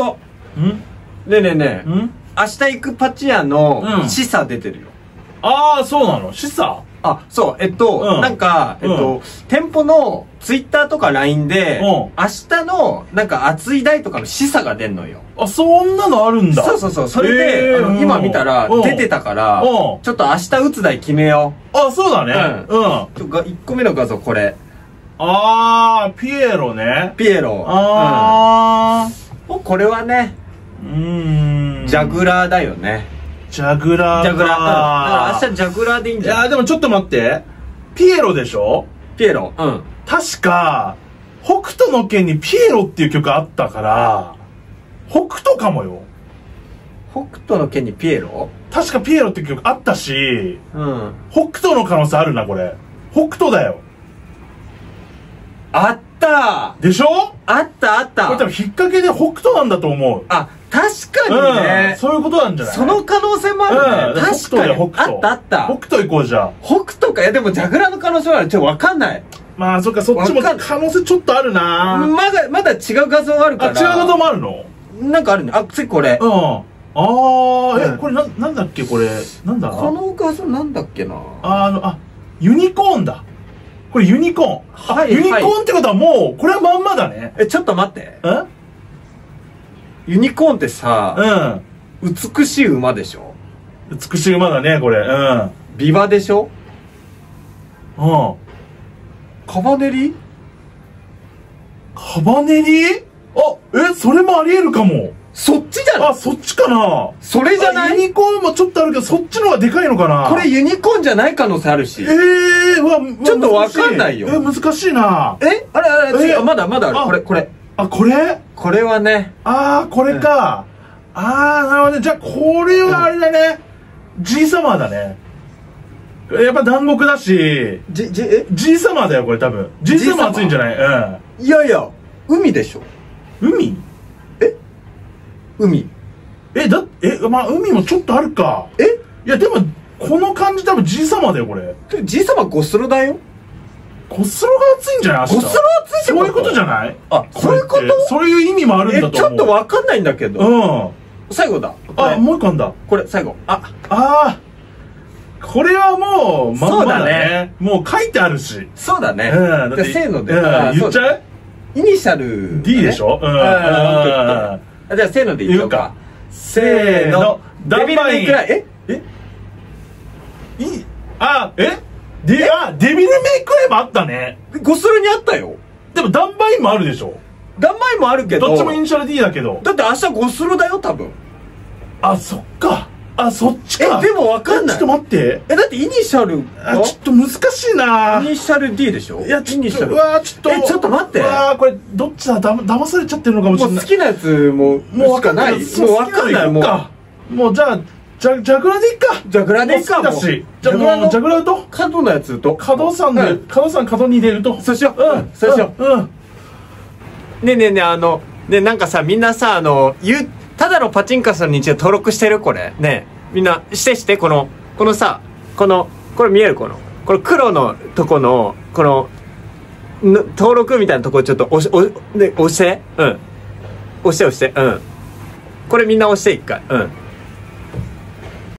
あん？ねえねえねえん？明日行くパチ屋のうん。示唆出てるよ、ああそうなの？示唆？あそう。えっと、うん。なんかえっと、うん。店舗のツイッターとか LINE で、うん。明日のなんか熱い台とかの示唆が出んのよ。あそんなのあるんだ。そうそうそう。それで、あのへー。うん今見たらうん。出てたから、うん。ちょっと明日打つ台決めよあそうだね。ううん。ん、うが1個目の画像これ。ああピエロね。ピエロ。ああうん、これはねうーん。ジャグラーだよね。ジャグラージャグラー、うん、だから明日日ジャグラーでいいんいじゃないやでもちょっと待って。ピエロでしょ？ピエロ。うん。確か北斗の拳にピエロっていう曲あったから北斗かもよ。北斗の剣にピエロ？確かピエロっていう曲あったしうん。北斗の可能性あるなこれ。北斗だよ。あった。でしょ？あったあった。これ多分引っ掛けで北斗なんだと思う。あ確かにね。うん、、そういうことなんじゃない？その可能性もあるね、うん、確かに。北斗だよ北斗。あったあった。北斗行こうじゃあ。北斗か？いやでもジャグラーの可能性はある。ちょっとわかんない。まあそっかそっちも可能性ちょっとあるな。まだまだ違う画像があるから。あ違うこともあるの？なんかあるね。あ次これ。うん。ああえ、うん。これななんだっけこれ？なんだ？この画像なんだっけな？あのあユニコーンだこれユニコーン。あはい。ユニコーンってことはもうこれはまんまだね。えちょっと待って。うんユニコーンってさ、うん。美しい馬でしょ？美しい馬だねこれ。うん。ビバでしょ？うん。カバネリ？カバネリ？あえそれもありえるかも。そゃないあそっちかな。それじゃない？あユニコーンもちょっとあるけどそっちの方がでかいのかな。これユニコーンじゃない可能性あるし。ええー、うわちょっとわかんないよ。難しえ難しいな。え？あれあれ違えうまだまだある。あこれこれ。あこれ？これはね。ああこれか、ああなるほどね。じゃあこれはあれだね、G サマーだね。やっぱ南国だし。じじえ？マーだよこれ多分。サマー熱いんじゃない？いやいや海でしょ。うん海？海。えだえまあ海もちょっとあるか。え？いやでもこの感じ多分マーだよこれ。じいさまゴスロだよ？コスロが熱いんじゃない明日。ゴスロ熱いってそういうことじゃんない？あそういうこと？そういう意味もあるんだえと思う。ちょっとわかんないんだけど。うん。最後だ。こあれ。もう一個あんだ。これ最後。あ。ああこれはもうまんまそうだだね。ねもう書いてあるし。そうだね。うん。だってせーので。うん。あ言っちゃう？イニシャル D でしょ？うんじゃあせーのでいっちゃおうか。せーの。デビルメイクライえ？え？いあえ？であデビルメイクライもあったね。ゴスロにあったよ。でもダンバインもあるでしょ。ダンバインもあるけど。どっちもイニシャル D だけど。だって明日ゴスロだよ多分。あそっかあそっちか。えでもわかんない。えちょっと待って。えだってイニシャルあちょっと難しいな。イニシャル D でしょ？いやちイニシャル。ょっとうわちょっと。えちょっと待って。うわこれどっちだ？だま騙されちゃってるのかもしもれない。う好きなやつももうしかない。もうわかんない。もう。もうじゃあじゃジャグラでいっか。ジャグラで。いいかだし。じゃあもうジャグラと？角のやつと？角さんで、うん。角さん角に入れると？そうしよう。うん。そうしよう。うん。ねえねえねえあのねなんかさみんなさあのゆただのパチンカさんに一応登録してる？これ。ねえみんなしてしてこのこのさこのこれ見えるこのこの黒のとこのこの登録みたいなとこちょっと押し押,、押して？うん。押して押して。うん。これみんな押して一回。うん。